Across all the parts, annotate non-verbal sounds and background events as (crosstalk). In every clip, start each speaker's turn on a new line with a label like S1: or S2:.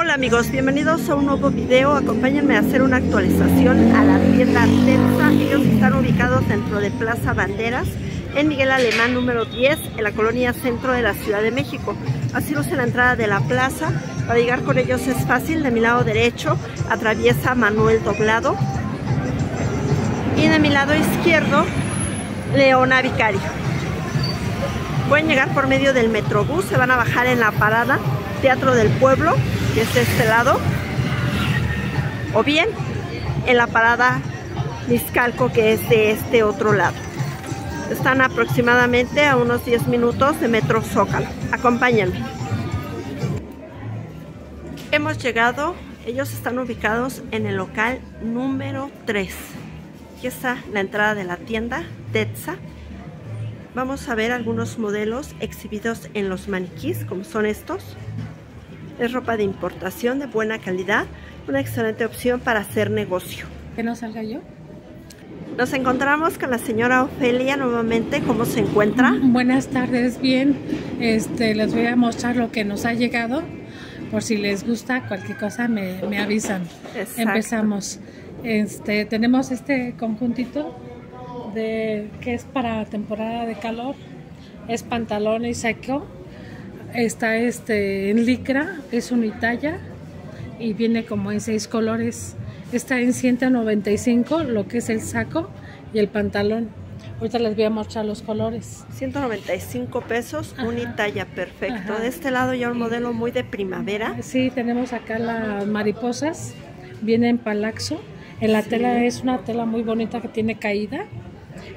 S1: Hola amigos, bienvenidos a un nuevo video. Acompáñenme a hacer una actualización a la tienda Tensa. Ellos están ubicados dentro de Plaza Banderas, en Miguel Alemán número 10, en la colonia centro de la Ciudad de México. Así luce la entrada de la plaza. Para llegar con ellos es fácil. De mi lado derecho atraviesa Manuel Doblado. Y de mi lado izquierdo, Leona Vicario. Pueden llegar por medio del Metrobús, se van a bajar en la parada Teatro del Pueblo, es de este lado, o bien en la parada Miscalco, que es de este otro lado. Están aproximadamente a unos 10 minutos de Metro Zócalo. Acompáñenme. Hemos llegado, ellos están ubicados en el local número 3. Aquí está la entrada de la tienda Tetsa. Vamos a ver algunos modelos exhibidos en los maniquís, como son estos. Es ropa de importación de buena calidad, una excelente opción para hacer negocio.
S2: ¿Que no salga yo?
S1: Nos encontramos con la señora Ofelia nuevamente. ¿Cómo se encuentra?
S2: Buenas tardes, bien. Este, les voy a mostrar lo que nos ha llegado. Por si les gusta cualquier cosa, me, me avisan.
S1: Exacto.
S2: Empezamos. Este, tenemos este conjuntito de que es para temporada de calor. Es pantalón y saco. Está este en licra, es unitalla y viene como en seis colores. Está en 195 lo que es el saco y el pantalón. Ahorita les voy a mostrar los colores.
S1: 195 pesos,
S2: Ajá.
S1: unitalla, perfecto.
S2: Ajá.
S1: De este lado ya un modelo muy de primavera.
S2: Sí, tenemos acá las mariposas. Viene en palaxo. En la
S1: Sí.
S2: tela es una tela muy bonita que tiene caída.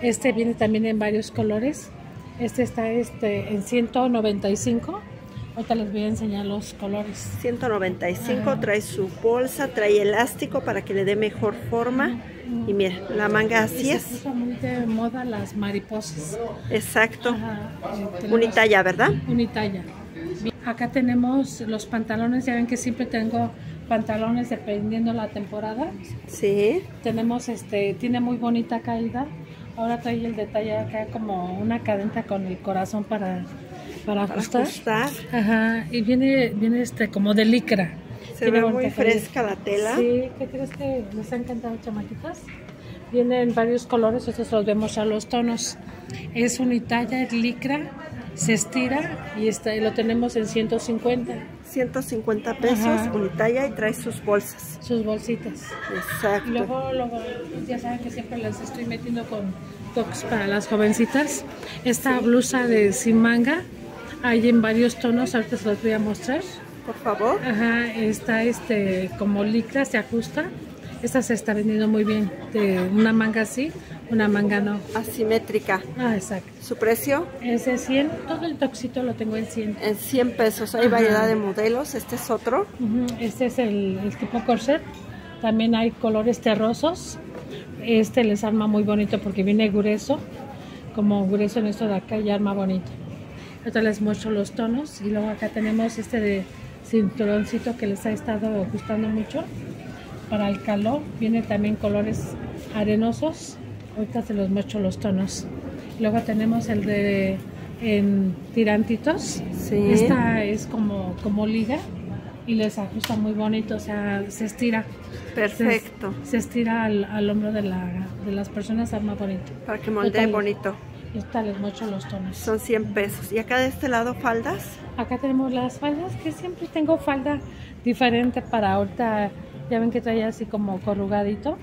S2: Este viene también en varios colores. Este está este en 195. Ahorita les voy a enseñar los colores.
S1: 195,
S2: Ajá.
S1: trae su bolsa, trae elástico para que le dé mejor forma. Y miren, la manga así
S2: Y se
S1: es.
S2: puso muy de moda las mariposas.
S1: Exacto.
S2: Tenemos-
S1: Unitalla, ¿verdad?
S2: Unitalla. Acá tenemos los pantalones. Ya ven que siempre tengo pantalones dependiendo la temporada.
S1: Sí.
S2: Tenemos este, tiene muy bonita caída. Ahora trae el detalle acá como una cadena con el corazón para, para
S1: Para
S2: ajustar.
S1: ajustar.
S2: Ajá, y viene, viene este como de licra.
S1: Se
S2: Tiene
S1: ve muy fresca la tela.
S2: Sí, ¿qué crees que les ha encantado, chamaquitas? Vienen varios colores, estos los vemos a los tonos. Es unitalla, es licra, se estira y está, y lo tenemos en 150,
S1: 150 pesos,
S2: Ajá.
S1: unitalla y trae sus bolsas.
S2: sus bolsitas. Y
S1: Exacto.
S2: luego, luego, ya saben que siempre las estoy metiendo con toques para las jovencitas. Esta blusa de sin manga hay en varios tonos, ahorita se los voy a mostrar.
S1: Por favor.
S2: Ajá, está este como licra, se ajusta. Esta se está vendiendo muy bien, de una manga así, una manga no.
S1: Asimétrica.
S2: Ah, exacto.
S1: Su precio
S2: Es de 100, todo el toxito lo tengo en 100.
S1: en 100 pesos. Hay
S2: Ajá.
S1: variedad de modelos. Este es otro.
S2: Este es el, el tipo corset. También hay colores terrosos. Este les arma muy bonito porque viene grueso, como grueso en esto de acá y arma bonito. Ahorita les muestro los tonos y luego acá tenemos este de cinturoncito que les ha estado gustando mucho para el calor. Viene también colores arenosos. Ahorita se los muestro los tonos. Luego tenemos el de en tirantitos.
S1: Sí.
S2: Esta es como, como liga y les ajusta muy bonito, o sea, se estira.
S1: Perfecto.
S2: Se, se estira al, al hombro de, la, de las personas, arma bonito.
S1: Para que moldee bonito.
S2: Esta les muestro los tonos.
S1: Son 100 pesos. Y acá de este lado faldas.
S2: Acá tenemos las faldas, que siempre tengo falda diferente para ahorita. Ya ven que trae así como corrugadito.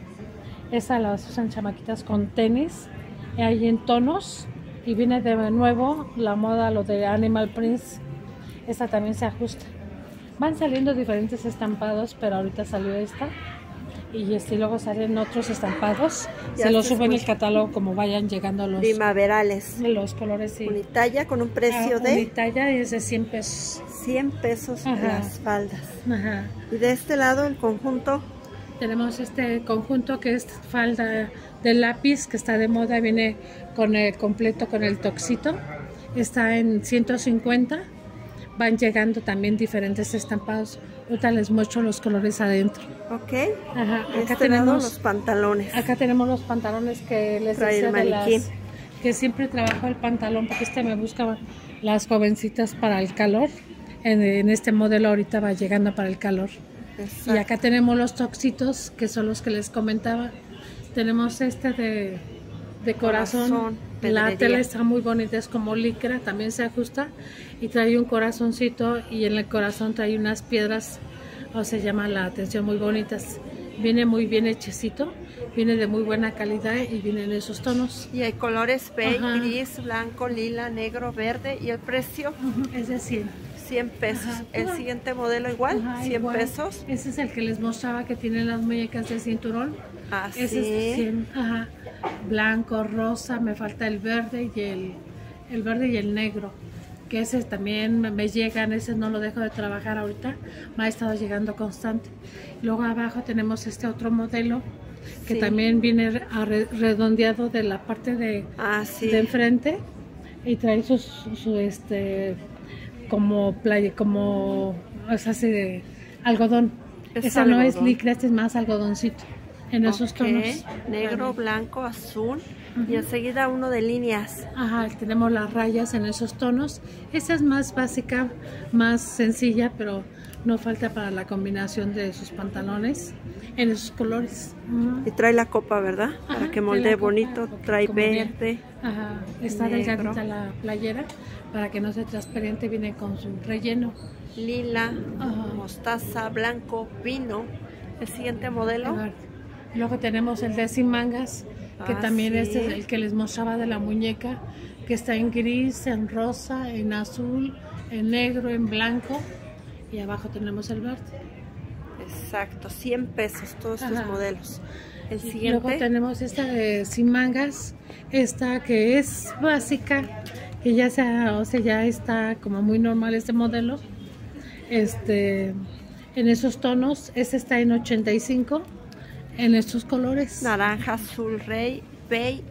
S2: Esa las usan chamaquitas con tenis. Y hay en tonos. Y viene de nuevo la moda, lo de Animal Prince. Esta también se ajusta. Van saliendo diferentes estampados, pero ahorita salió esta. Y este, luego salen otros estampados.
S1: Ya
S2: se los suben el catálogo como vayan llegando los,
S1: Primaverales.
S2: los colores. Sí.
S1: Unitalla con un precio
S2: Ah,
S1: de
S2: talla es de 100 pesos.
S1: 100 pesos
S2: Ajá.
S1: las faldas.
S2: Ajá.
S1: Y de este lado el conjunto
S2: Tenemos este conjunto que es falda de lápiz que está de moda, viene con el completo con el toxito. Está en 150. Van llegando también diferentes estampados. Ahorita les muestro los colores adentro.
S1: ¿ok?
S2: Ajá. Acá
S1: este
S2: tenemos
S1: los pantalones.
S2: acá tenemos los pantalones que les
S1: Trae el
S2: decía de
S1: maniquí.
S2: las que siempre trabajo el pantalón porque este me busca las jovencitas para el calor. en, en este modelo ahorita va llegando para el calor.
S1: Exacto.
S2: Y acá tenemos los toxitos, que son los que les comentaba. Tenemos este de, de corazón.
S1: Corazón,
S2: la tela está muy bonita, es como licra, también se ajusta. Y trae un corazoncito y en el corazón trae unas piedras, o se llama la atención, muy bonitas. Viene muy bien hechecito, viene de muy buena calidad y viene en esos tonos.
S1: Y hay colores beige, gris, blanco, lila, negro, verde. Y el precio,
S2: Es decir,
S1: 100 pesos.
S2: Ajá.
S1: El siguiente modelo igual,
S2: ajá,
S1: 100
S2: igual.
S1: pesos.
S2: Ese es el que les mostraba que tiene las muñecas de cinturón.
S1: Así.
S2: Ese es 100, ajá. Blanco, rosa, me falta el verde y el, el verde y el negro. Que ese también me, llegan, ese no lo dejo de trabajar ahorita, me ha estado llegando constante. Luego abajo tenemos este otro modelo que
S1: Sí.
S2: también viene redondeado de la parte de,
S1: Así.
S2: de enfrente y trae su, su- su, este como playa, como es así de algodón.
S1: Es
S2: Esa no es licra, este es más algodoncito en esos tonos.
S1: Negro, blanco, azul. Y enseguida uno de líneas.
S2: Ajá, tenemos las rayas en esos tonos. Esta es más básica, más sencilla, pero no falta para la combinación de sus pantalones en esos colores.
S1: Y trae la copa, ¿verdad?
S2: Ajá,
S1: Para que moldee
S2: copa,
S1: bonito. Trae verde.
S2: Ajá, está delgadita la playera para que no sea transparente, viene con su relleno.
S1: lila,
S2: Ajá.
S1: mostaza, blanco, vino. El siguiente modelo.
S2: Luego tenemos el de sin mangas, que
S1: Ah,
S2: también
S1: sí.
S2: es el que les mostraba de la muñeca, que está en gris, en rosa, en azul, en negro, en blanco. Y abajo tenemos el verde.
S1: Exacto, 100 pesos todos estos
S2: Ajá.
S1: modelos. El siguiente.
S2: Luego tenemos esta de sin mangas, esta que es básica, que ya sea, o sea, ya está como muy normal este modelo. Este, en esos tonos, este está en 85, en estos colores.
S1: naranja, azul, rey, beige,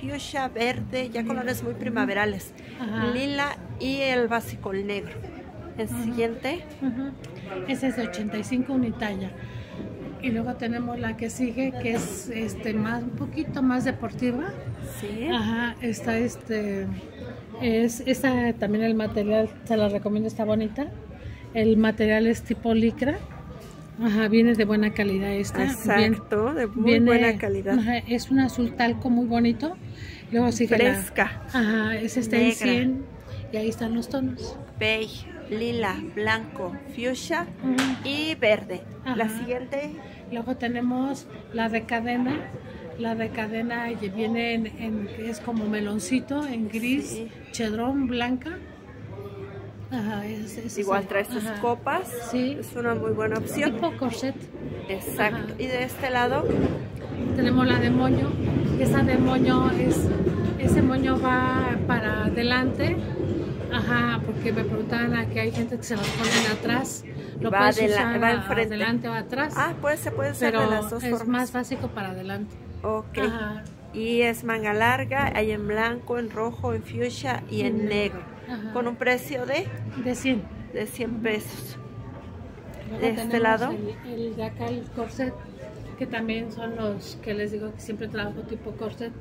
S1: fuchsia, verde, ya colores muy primaverales.
S2: Ajá.
S1: Lila y el básico, el negro. El siguiente.
S2: Ese es de 85 unitalla. Y luego tenemos la que sigue, que es este más un poquito más deportiva.
S1: sí.
S2: Ajá, está este es esta también el material se la recomiendo, está bonita. El material es tipo licra. Ajá, viene de buena calidad esta. bien-
S1: Exacto, de muy
S2: viene-
S1: buena calidad.
S2: ajá, es un azul talco muy bonito. Luego sigue la-
S1: Fresca,
S2: Ajá, ese está en
S1: Negra.
S2: 100 y ahí están los tonos.
S1: beige, lila, blanco, fuchsia y verde. La siguiente,
S2: Luego tenemos la de cadena. La de cadena viene en, en- es como meloncito, en gris,
S1: Sí.
S2: chedrón, blanca. Ajá, es, es-
S1: igual trae sus
S2: ajá.
S1: copas.
S2: Sí.
S1: Es una muy buena opción.
S2: Tipo corset.
S1: Exacto.
S2: Ajá.
S1: Y de este lado,
S2: Tenemos la de moño. Esa de moño es, ese moño va para adelante. Ajá, porque me preguntaban a que hay gente que se los ponen atrás. Lo
S1: Va
S2: usar
S1: va enfrente.
S2: adelante o atrás.
S1: ah, pues se puede hacer de las dos
S2: es
S1: formas.
S2: más básico para adelante.
S1: Ok.
S2: Ajá.
S1: Y es manga larga, hay en blanco, en rojo, en fuchsia y en negro.
S2: Ajá.
S1: Con un precio de,
S2: De 100.
S1: de 100 pesos.
S2: Luego
S1: De este lado.
S2: El, el de acá, el corset, que también son los que les digo que siempre trabajo tipo corset.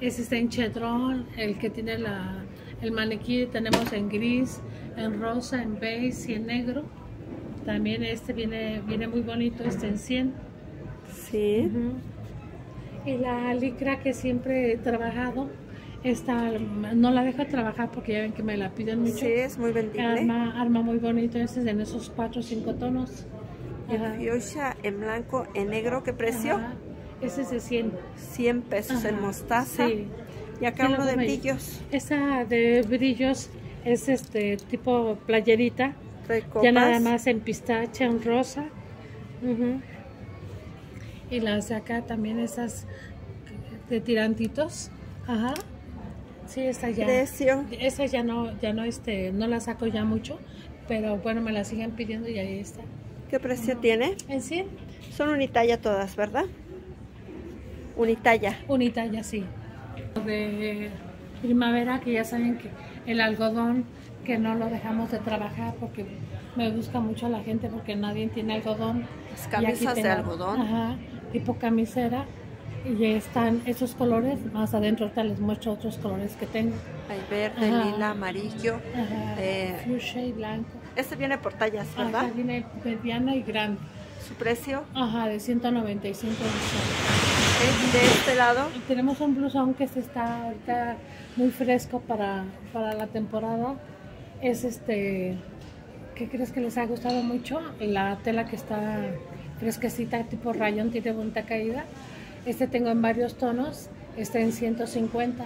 S2: Ese está en chedrón, el que tiene la, el maniquí tenemos en gris, en rosa, en beige y en negro. También este viene, viene muy bonito, este en 100.
S1: Sí.
S2: Y la licra que siempre he trabajado, esta no la dejo trabajar porque ya ven que me la piden mucho.
S1: Sí, es muy vendible.
S2: Arma, arma muy bonito, este es en esos 4 o 5 tonos.
S1: En fuchsia, en blanco, en negro, ¿qué precio?
S2: Ajá. Ese es de 100.
S1: 100 pesos en mostaza.
S2: Sí.
S1: Y acá
S2: Sí,
S1: uno de brillos.
S2: Esa de brillos es este tipo playerita. Ya nada más en pistache, en rosa.
S1: Ujú.
S2: Y las de acá también esas de tirantitos. Ajá. Sí, esa ya.
S1: Precio.
S2: Esa ya no, ya no, este, no la saco ya mucho. Pero bueno, me la siguen pidiendo y ahí está.
S1: ¿Qué precio tiene?
S2: En 100,
S1: Son unitalla todas, ¿verdad? Unitalla.
S2: unitalla, sí. De primavera, que ya saben que el algodón, que no lo dejamos de trabajar porque me gusta mucho a la gente porque nadie tiene algodón.
S1: Las camisas de algodón.
S2: Ajá, tipo camisera. Y están esos colores, más adentro ahorita les muestro otros colores que tengo.
S1: Hay verde,
S2: Ajá.
S1: lila, amarillo. Eh,
S2: fuchsia y blanco.
S1: Este viene por tallas,
S2: Ajá,
S1: ¿verdad?
S2: viene mediana y grande.
S1: ¿Su precio?
S2: Ajá, de 195 dólares.
S1: Es de este lado.
S2: Y tenemos un blusón que se está ahorita muy fresco para, para la temporada. Es este, ¿qué crees que les ha gustado mucho? La tela que está fresquecita, tipo rayón, tiene bonita caída. Este tengo en varios tonos, está en 150.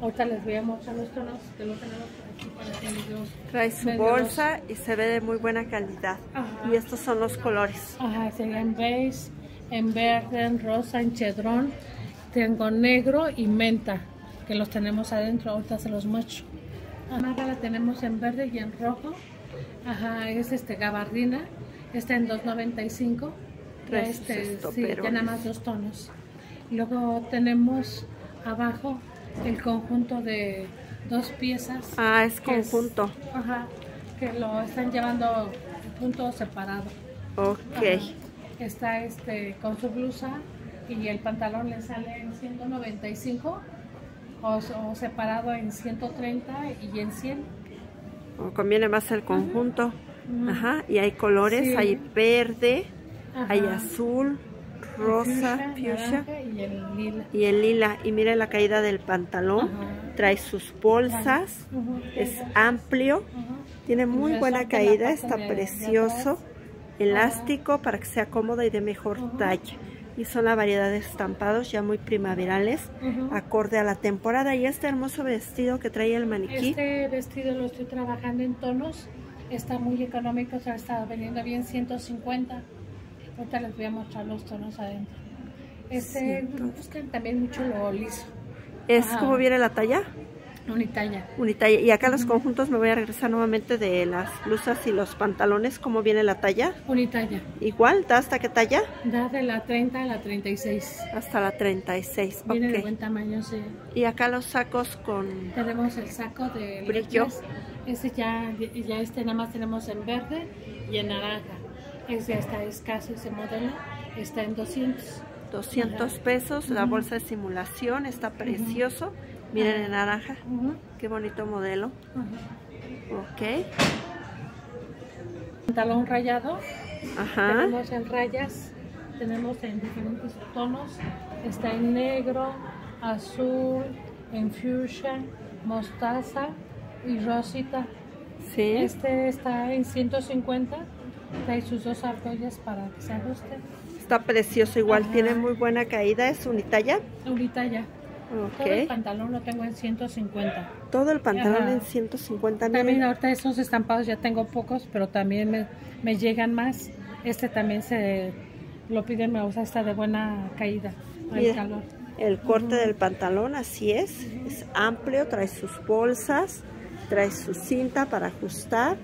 S2: Ahorita les voy a mostrar los tonos que lo tenemos por aquí para que los
S1: Trae su bolsa y se ve de muy buena calidad.
S2: Ajá.
S1: Y estos son los colores.
S2: Ajá, sería en beige, en verde, en rosa, en chedrón. Tengo negro y menta, que los tenemos adentro. Ahorita se los muestro. Amarra la tenemos en verde y en rojo. Ajá, es este gabardina. Está en 2.95.
S1: Trae sus
S2: Este, sí,
S1: estoperoles.
S2: tiene más dos tonos. Luego tenemos abajo el conjunto de dos piezas.
S1: Ah, es
S2: que es-
S1: conjunto.
S2: Ajá, que lo están llevando punto separado.
S1: Ok.
S2: Ajá. Está este con su blusa y el pantalón le sale en 195 o, o separado en 130 y en 100.
S1: O conviene más el conjunto.
S2: Ujú.
S1: Ajá. Y hay colores.
S2: Sí.
S1: Hay verde,
S2: Ajá.
S1: hay azul, rosa, fuchsia
S2: y el lila.
S1: y el lila. Y mire la caída del pantalón.
S2: Ajá.
S1: Trae sus bolsas. Es amplio. Tiene muy buena caída. Está precioso. Elástico para que sea cómodo y de mejor talla. Y son la variedad de estampados ya muy primaverales. Acorde a la temporada. Y este hermoso vestido que trae el maniquí.
S2: Este vestido lo estoy trabajando en tonos. Está muy económico, o sea, está vendiendo bien 150. Ahorita les voy a mostrar los tonos adentro. Este,
S1: Ciento-
S2: buscan también mucho lo liso.
S1: ¿Es
S2: Ajá.
S1: como viene la talla?
S2: Unitalla.
S1: Unitalla. Y acá los conjuntos me voy a regresar nuevamente de las blusas y los pantalones. ¿Cómo viene la talla?
S2: Unitalla.
S1: Igual, ¿da hasta qué talla?
S2: Da de la 30 a la 36.
S1: Hasta la 36.
S2: Viene de
S1: Ok.
S2: buen tamaño, sí.
S1: Y acá los sacos con...
S2: Tenemos el saco de
S1: Brillo.
S2: Ese ya, ya este nada más tenemos en verde y en naranja. Ya está escaso ese modelo. Está en 200.
S1: 200
S2: Ajá.
S1: pesos, la bolsa de simulación, está precioso. Miren en naranja, qué bonito modelo. Ok,
S2: Pantalón rayado.
S1: ajá,
S2: Tenemos en rayas. Tenemos en diferentes tonos. Está en negro, azul, en fuchsia, mostaza y rosita.
S1: sí,
S2: Este está en 150. Trae sus dos argollas para que se ajusten.
S1: está precioso igual,
S2: Ajá.
S1: tiene muy buena caída, es unitalla.
S2: Ahorita ya. Todo el pantalón lo tengo en 150.
S1: todo el pantalón
S2: Ajá.
S1: en 150
S2: También ahorita esos estampados ya tengo pocos, pero también me, me llegan más. Este también se lo piden, me gusta, está de buena caída
S1: Mira.
S2: calor.
S1: El corte del pantalón, así es, es amplio, trae sus bolsas, trae su cinta para ajustar.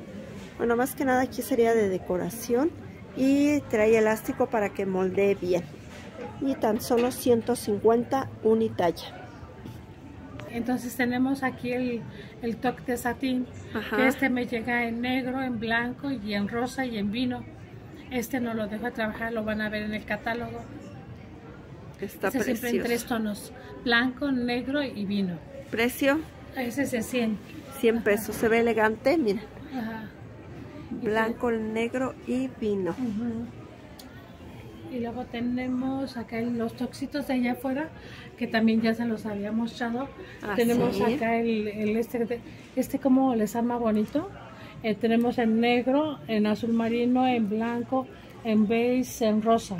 S1: Bueno, más que nada aquí sería de decoración y trae elástico para que moldee bien. Y tan solo 150 unitalla.
S2: Entonces tenemos aquí el, el toque de satín,
S1: Ajá.
S2: que este me llega en negro, en blanco y en rosa y en vino. Este no lo dejo de trabajar, lo van a ver en el catálogo.
S1: Está
S2: Este siempre en tres tonos, blanco, negro y vino.
S1: Precio
S2: Ese es de 100.
S1: 100 pesos. Se ve elegante, mira.
S2: Ajá.
S1: Blanco, negro y vino.
S2: Y luego tenemos acá los toxitos de allá afuera, que también ya se los había mostrado.
S1: Ah,
S2: tenemos acá el, el este, este como les arma bonito. Eh, tenemos en negro, en azul marino, en blanco, en beige, en rosa.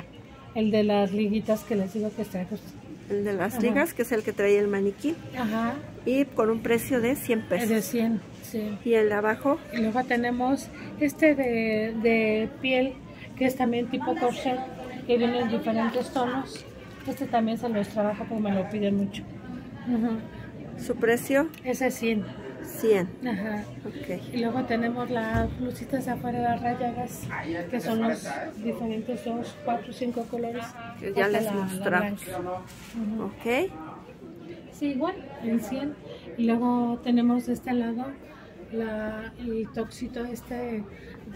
S2: El de las liguitas que les digo que está.
S1: El de las
S2: Ajá.
S1: ligas, que es el que trae el maniquí.
S2: Ajá,
S1: Y con un precio de 100
S2: es de
S1: pesos.
S2: 100, sí.
S1: Y el de abajo,
S2: Y luego tenemos este de, de piel, que es también tipo corset, que viene en diferentes tonos. Este también se los trabajo porque me lo piden mucho.
S1: Su precio
S2: Ese es 100.
S1: 100.
S2: Ajá.
S1: Ok.
S2: Y luego tenemos las blusitas afuera de las rayadas, que son los diferentes dos, cuatro, cinco colores.
S1: Que ya les mostramos. Ok.
S2: Sí, igual, en 100. Y luego tenemos de este lado la, el toxito este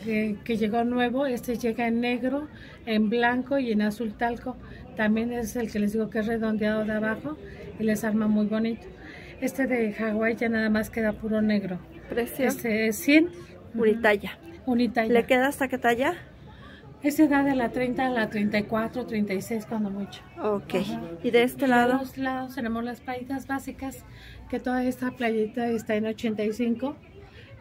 S2: que, que llegó nuevo. Este llega en negro, en blanco y en azul talco. También es el que les digo que es redondeado de abajo y les arma muy bonito. Este de Hawái ya nada más queda puro negro.
S1: Precio
S2: Este es 100.
S1: unitalla.
S2: Unitalla.
S1: ¿Le queda hasta qué talla?
S2: Esa edad de la 30 a la 34, 36 cuando mucho.
S1: Ok.
S2: Ajá.
S1: ¿Y de este
S2: Y
S1: lado?
S2: De los lados tenemos las playitas básicas, que toda esta playita está en 85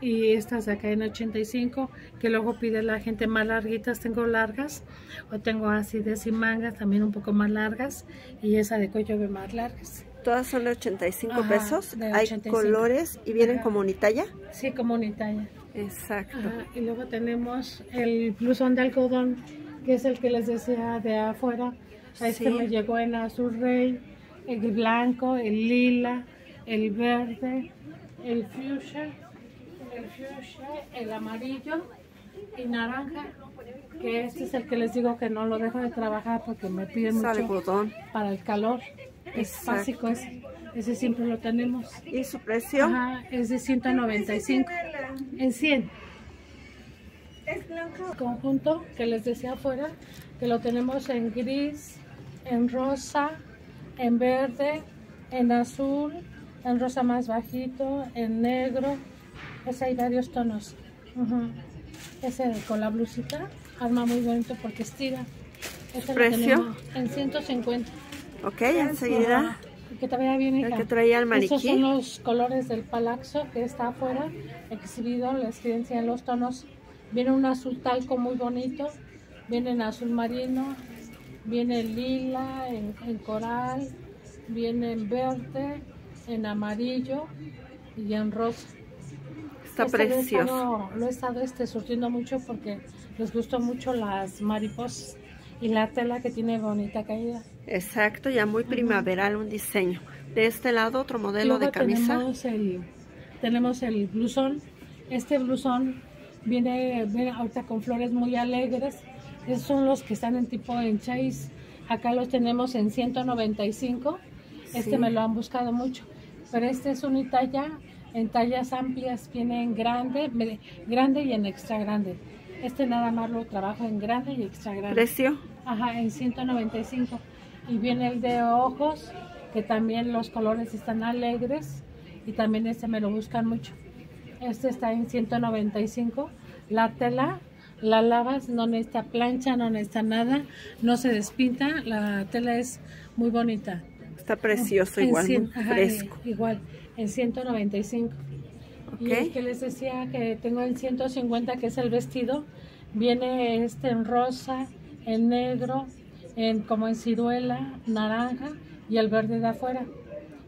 S2: y estas de acá en 85, que luego pide la gente más larguitas, tengo largas, o tengo así de sin mangas, también un poco más largas, y esa de cuello de más largas.
S1: Todas son de 85
S2: Ajá,
S1: pesos.
S2: de
S1: Hay
S2: 85.
S1: colores y vienen
S2: Ajá.
S1: como unitalla.
S2: Sí, como unitalla.
S1: Exacto.
S2: Ajá, Y luego tenemos el blusón de algodón, que es el que les decía de afuera. A Este
S1: Sí.
S2: me llegó en azul rey, el blanco, el lila, el verde, el fuchsia, el fuchsia, el amarillo y naranja, que este es el que les digo que no lo dejo de trabajar porque me piden mucho para el calor. Es
S1: Exacto.
S2: básico ese, ese siempre lo tenemos.
S1: ¿Y su precio?
S2: Ajá, es de 195 en 100. Conjunto que les decía afuera, que lo tenemos en gris, en rosa, en verde, en azul, en rosa más bajito, en negro. Pues hay varios tonos. Ese con la blusita arma muy bonito porque estira. Este
S1: ¿Precio?
S2: En 150.
S1: Ok, enseguida.
S2: Que bien,
S1: El que traía el
S2: Estos son
S1: maniquí.
S2: los colores del palaxo que está afuera, exhibido, les en los tonos. Viene un azul talco muy bonito, viene en azul marino, viene en lila, en, en coral, viene en verde, en amarillo y en rosa.
S1: Está
S2: Este lo he
S1: precioso.
S2: estado- Lo he estado este, surtiendo mucho porque les gustó mucho las mariposas y la tela que tiene bonita caída.
S1: Exacto, ya muy primaveral un diseño. De este lado otro modelo
S2: Luego
S1: de camisa.
S2: Tenemos el, tenemos el blusón. Este blusón viene, viene ahorita con flores muy alegres. Esos son los que están en tipo en chase. Acá los tenemos en 195. Este
S1: Sí.
S2: me lo han buscado mucho. Pero este es unitalla. En tallas amplias viene en grande, grande y en extra grande. Este nada más lo trabajo en grande y extra grande.
S1: ¿Precio?
S2: Ajá, en 195. Y viene el de ojos, que también los colores están alegres y también este me lo buscan mucho. Este está en 195. La tela la lavas, no necesita plancha, no necesita nada, no se despinta, la tela es muy bonita.
S1: Está precioso, igual,
S2: cien-
S1: muy
S2: ajá,
S1: fresco.
S2: igual, en 195. Y el que les decía que tengo en 150, que es el vestido, viene este en rosa, en negro, en como en ciruela, naranja y el verde de afuera.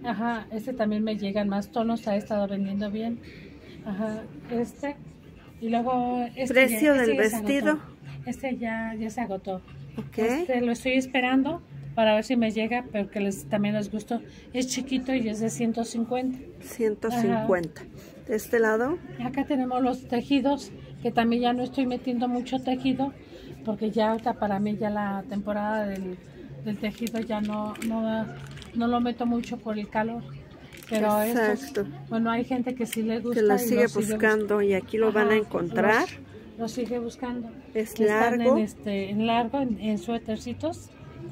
S2: Ajá, este también me llegan más tonos, ha estado vendiendo bien. Ajá, este. Y luego este
S1: ¿Precio del
S2: ya se
S1: vestido?
S2: Este ya, ya se agotó.
S1: Ok.
S2: Este lo estoy esperando para ver si me llega, pero que les, también les gustó. Es chiquito y es de 150.
S1: 150. De este lado,
S2: Acá tenemos los tejidos, que también ya no estoy metiendo mucho tejido, porque ya ahorita para mí ya la temporada del, del tejido ya no, no, no lo meto mucho por el calor. Pero estos,
S1: Exacto.
S2: bueno, hay gente que sí le gusta.
S1: que lo
S2: y
S1: sigue buscando y aquí lo van a
S2: Ajá,
S1: encontrar.
S2: Los, los sigue buscando.
S1: Es
S2: Están
S1: largo.
S2: En, este, en largo, en, en suétercitos.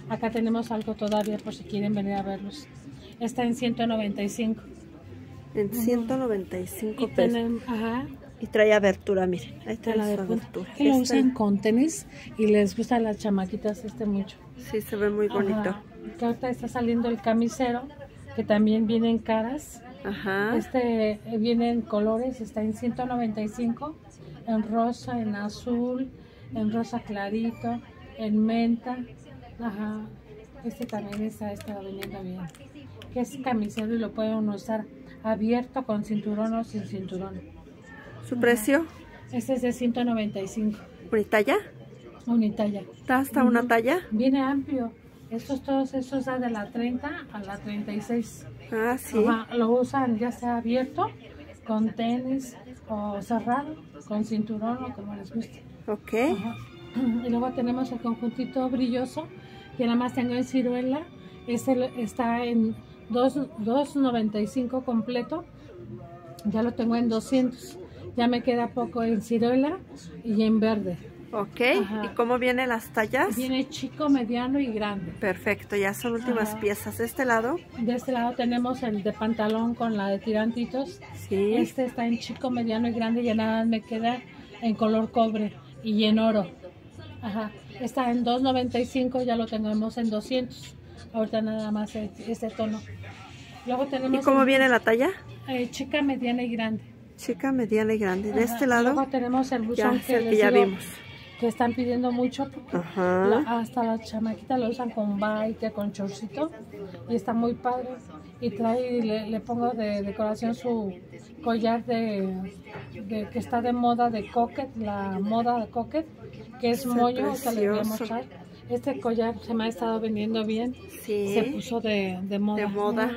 S2: Acá tenemos algo todavía por si quieren venir a verlos. Está en 195.
S1: En 195
S2: Y
S1: pesos.
S2: tienen, ajá,
S1: Y trae abertura, miren. Ahí
S2: de punta.
S1: abertura.
S2: Que lo usan con tenis y les gustan las chamaquitas este mucho.
S1: Sí, se ve muy bonito.
S2: Ajá. Que ahorita está saliendo el camisero, que también viene en caras.
S1: Ajá.
S2: Este eh, viene en colores, está en 195, en rosa, en azul, en rosa clarito, en menta. Ajá. Este también está, vendiendo bien. Que es camisero y lo pueden usar abierto con cinturón o sin cinturón.
S1: ¿Su precio?
S2: Este es de 195,
S1: ¿Unitalla?
S2: unitalla.
S1: ¿Está hasta una talla?
S2: Viene amplio. Estos todos estos da de la 30 a la 36.
S1: Ah, sí.
S2: Ajá, lo usan ya sea abierto, con tenis o cerrado, con cinturón o como les guste.
S1: Ok.
S2: Ajá. (clears throat) Y luego tenemos el conjuntito brilloso, que nada más tengo en ciruela. Este está en dos- 2.95 completo. Ya lo tengo en 200. Ya me queda poco en ciruela y en verde.
S1: Ok.
S2: Ajá.
S1: ¿Y cómo vienen las tallas?
S2: Viene chico, mediano y grande.
S1: Perfecto, ya son últimas
S2: Ajá.
S1: piezas. De este lado,
S2: De este lado tenemos el de pantalón con la de tirantitos.
S1: sí.
S2: Este está en chico, mediano y grande. Ya nada más me queda en color cobre y en oro. Ajá. Está en 2.95, ya lo tenemos en 200. Ahorita nada más este tono.
S1: Luego tenemos... ¿Y cómo viene la talla?
S2: Eh, chica, mediana y grande.
S1: Chica, mediana y grande. De este lado...
S2: Luego tenemos el buzón
S1: que, ya vimos
S2: que están pidiendo mucho hasta la chamaquita lo usan con baite, con chorcito y está muy padre y trae le, pongo de decoración su collar de, que está de moda de coquet, la moda de coquet que es mollo que le voy a mostrar este collar se me ha estado vendiendo bien se puso de, moda, de moda.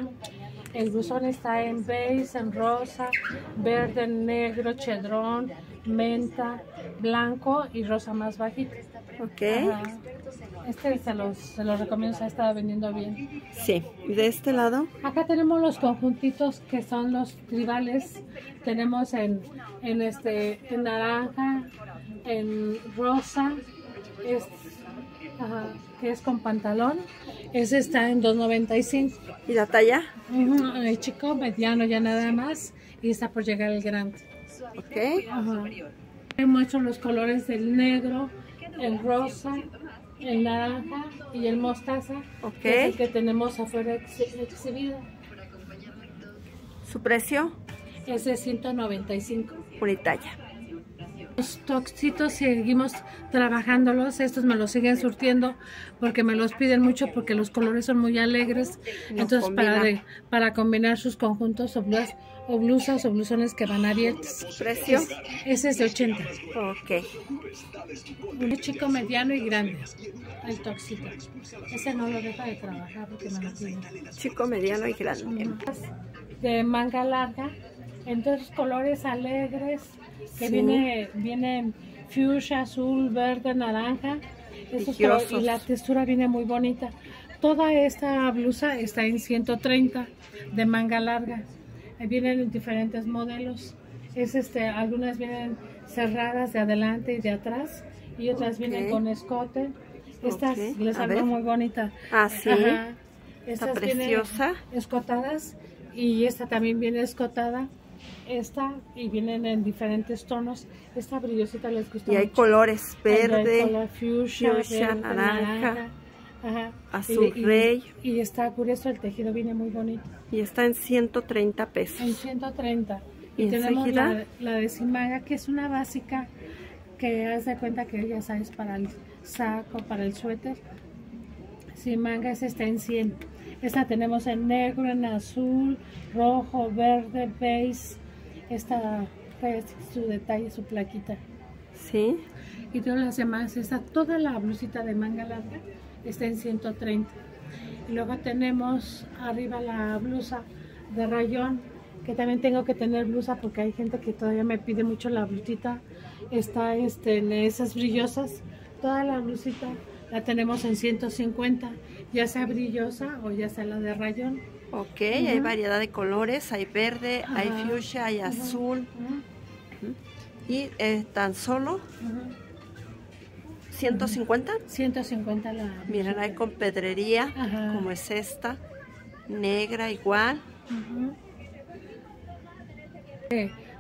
S2: El buzón está en beige, en rosa, verde, negro, chedrón, menta, blanco y rosa más bajita.
S1: Ok.
S2: Este se los, se los recomiendo, se ha estado vendiendo bien.
S1: Sí, ¿y de este lado?
S2: Acá tenemos los conjuntitos que son los tribales. Tenemos en, en este en naranja, en rosa, es, que es con pantalón. Ese está en 2.95.
S1: ¿Y la talla?
S2: el chico, mediano ya nada más. Y está por llegar el grande.
S1: Ok.
S2: Ajá. Muestro los colores del negro, el rosa, el naranja y el mostaza.
S1: Ok.
S2: Que es el que tenemos afuera exhibido.
S1: ¿Su precio?
S2: Es de 195.
S1: talla.
S2: Los toxitos seguimos trabajándolos, estos me los siguen surtiendo porque me los piden mucho porque los colores son muy alegres. Entonces para, para combinar sus conjuntos o blusas, o blusas o blusones que van abiertos.
S1: ¿Precio?
S2: ese es de 80.
S1: Ok.
S2: Un chico mediano y grande, el toxito. Ese no lo deja de trabajar porque me lo piden.
S1: Chico mediano y grande.
S2: De manga larga, en dos colores alegres que viene, viene fuchsia, azul, verde, naranja. y la textura viene muy bonita. Toda esta blusa está en 130 de manga larga. Vienen en diferentes modelos. Es este, algunas vienen cerradas de adelante y de atrás y otras vienen con escote. Estas les salgo muy bonita.
S1: Ah, sí. Está preciosa.
S2: escotadas y esta también viene escotada esta y vienen en diferentes tonos. Esta brillosita les gusta
S1: Y hay colores verde,
S2: fuchsia,
S1: naranja, azul rey.
S2: Y está curioso, el tejido viene muy bonito.
S1: Y está en 130 pesos.
S2: En 130. Y, tenemos la, la, de Simaga, que es una básica que haz de cuenta que ya sabes para el saco, para el suéter. Simaga es está en 100. Esta tenemos en negro, en azul, rojo, verde, beige. Esta es su detalle, su plaquita.
S1: Sí.
S2: Y todas las demás, esta, toda la blusita de manga larga está en 130. Y luego tenemos arriba la blusa de rayón, que también tengo que tener blusa porque hay gente que todavía me pide mucho la blusita. Está este, en esas brillosas. Toda la blusita la tenemos en 150, ya sea brillosa o ya sea la de rayón.
S1: Ok, hay variedad de colores, hay verde, hay fuchsia, hay azul. Y eh, tan solo 150.
S2: 150 la.
S1: Miren, hay con pedrería, como es esta, negra igual.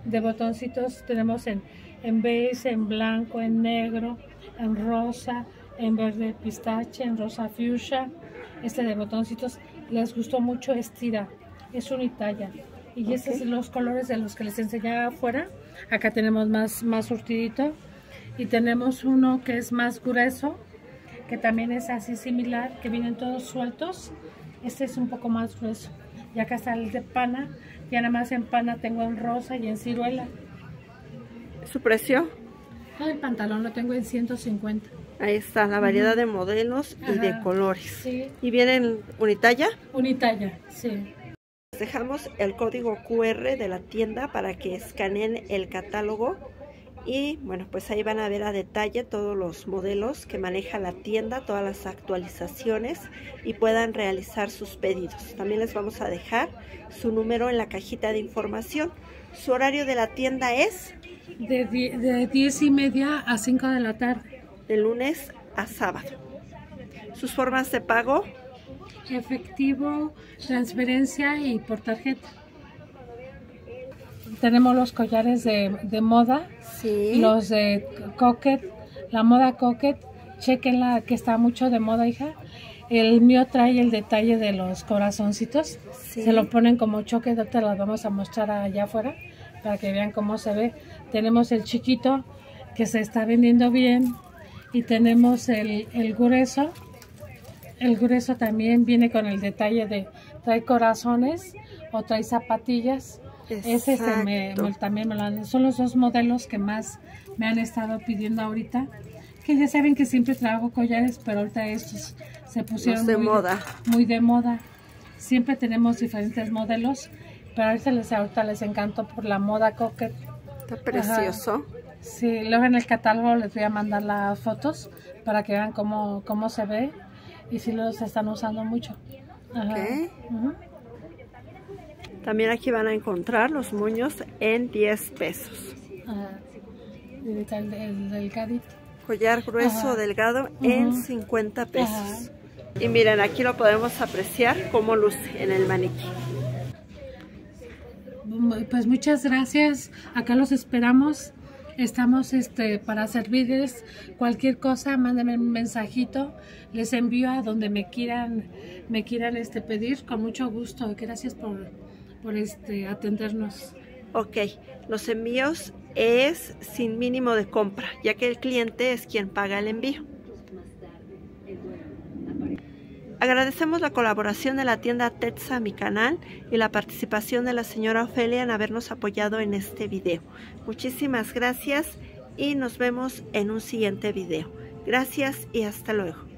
S2: De botoncitos tenemos en, en beige, en blanco, en negro, en rosa, en verde pistache, en rosa fuchsia. Este de botoncitos les gustó mucho, estira, es unitalla. Y estos son los colores de los que les enseñaba afuera. Acá tenemos más, más surtidito. Y tenemos uno que es más grueso, que también es así similar, que vienen todos sueltos. Este es un poco más grueso. Y acá está el de pana. Ya nada más en pana tengo en rosa y en ciruela.
S1: ¿Su precio?
S2: el pantalón lo tengo en 150.
S1: Ahí está la variedad de modelos y de colores. ¿Y vienen unitalla?
S2: Unitalla, sí.
S1: dejamos el código QR de la tienda para que escaneen el catálogo y bueno pues ahí van a ver a detalle todos los modelos que maneja la tienda, todas las actualizaciones y puedan realizar sus pedidos. También les vamos a dejar su número en la cajita de información. Su horario de la tienda es
S2: de, de 10 y media a 5 de la tarde
S1: de lunes a sábado. Sus formas de pago.
S2: Efectivo, transferencia y por tarjeta. tenemos los collares de, de moda,
S1: Sí.
S2: los de coquet, la moda coquet, chequenla que está mucho de moda, hija. El mío trae el detalle de los corazoncitos,
S1: Sí.
S2: se lo ponen como choque, ahorita las vamos a mostrar allá afuera para que vean cómo se ve. Tenemos el chiquito que se está vendiendo bien y tenemos el, el grueso. El grueso también viene con el detalle de trae corazones o trae zapatillas. Ese este me,
S1: Exacto.
S2: me- también me lo han- son los dos modelos que más me han estado pidiendo ahorita. Que ya saben que siempre trabajo collares, pero ahorita estos se pusieron
S1: de
S2: muy,
S1: moda.
S2: muy de moda. Siempre tenemos diferentes modelos, pero ahorita les, ahorita les encantó por la moda coquet.
S1: Está precioso.
S2: Sí, luego en el catálogo les voy a mandar las fotos para que vean cómo, cómo se ve y si los están usando mucho. Ajá.
S1: Ok.
S2: Ujú.
S1: También aquí van a encontrar los moños en 10 pesos.
S2: Ajá. El, el delgadito.
S1: Collar grueso
S2: Ajá.
S1: delgado en
S2: Ujú.
S1: 50 pesos. Y miren, aquí lo podemos apreciar cómo luce en el maniquí.
S2: Pues muchas gracias. Acá los esperamos. Estamos este para servirles cualquier cosa, mándenme un mensajito, les envío a donde me quieran me quieran este pedir con mucho gusto. Gracias por por este atendernos.
S1: Ok, los envíos es sin mínimo de compra, ya que el cliente es quien paga el envío. Agradecemos la colaboración de la tienda Tetsa, mi canal, y la participación de la señora Ofelia en habernos apoyado en este video. Muchísimas gracias y nos vemos en un siguiente video. Gracias y hasta luego.